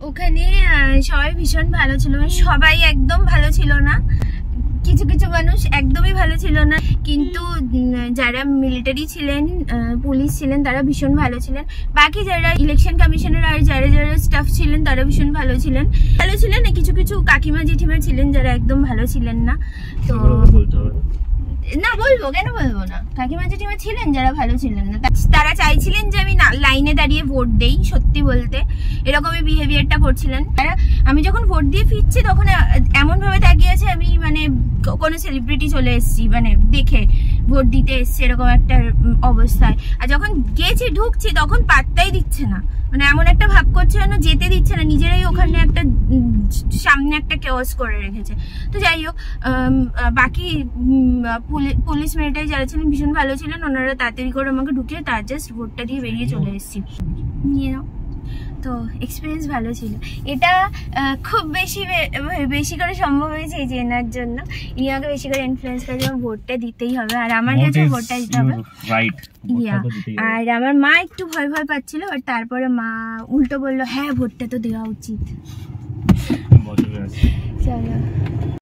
ওখানে সবাই ভীষণ ভালো ছিল। মানে সবাই একদম ভালো ছিল না। কিছু কিছু মানুষ একদমই ভালো ছিল না। কিন্তু যারা মিলিটারি ছিলেন পুলিশ ছিলেন তারা ভীষণ ভালো ছিলেন। বাকি যারা ইলেকশন কমিশনের আর যারা যারা স্টাফ ছিলেন তারা ভীষণ ভালো ছিলেন। ভালো ছিলেন না কিছু কিছু কাকিমা জেঠিমা ছিলেন যারা একদম ভালো ছিলেন না। তো না বলব কেন বলব না? কাকিমা জেঠিমা ছিলেন যারা ভালো ছিলেন না। তারা চাইছিলেন যে আমি না- লাইনে দাঁড়িয়ে ভোট দেই সত্যি বলতে। এরকমই বিহেভিয়ারটা করছিলেন। আমি যখন ভোট দিয়ে ফিরছি, তখন এমন ভাবে তাকিয়েছে, আমি মানে কোনো সেলিব্রিটি চলে এসেছি মানে দেখে, ভোট দিতে এসছি, এরকম একটা অবস্থায়। আর যখন গেছি, ঢুকছি, তখন পাত্তাই দিচ্ছে না। মানে এমন একটা ভাব করছে যেন যেতে দিচ্ছে না, নিজেরাই ওখানে একটা সামনে একটা কেওয়াস করে রেখেছে। তো যাই হোক বাকি পুলি- পুলিশ মেয়েটাই যারা ছিলেন, ভীষণ ভালো ছিলেন, ওনারা তাড়াতাড়ি করে আমাকে ঢুকিয়ে, তার জাস্ট ভোটটা দিয়ে বেরিয়ে চলে এসেছি। নিয়ে নাও। তো এক্সপিরিয়েন্স ভালো ছিল। এটা খুব বেশি বেশি করে সম্ভব হয়েছে এই জেনার জন্য। আমাকে বেশি করে ইনফ্লুয়েন্স করে যেমন ভোটটা দিতেই হবে আর আমার কাছে ভোটটা দিতে হবে। ইয়া আর আমার মা একটু ভয় ভয় পাচ্ছিল বাট তারপরে মা উল্টো বলল হ্যাঁ ভোটটা তো দেওয়া উচিত।